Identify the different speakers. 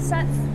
Speaker 1: sets.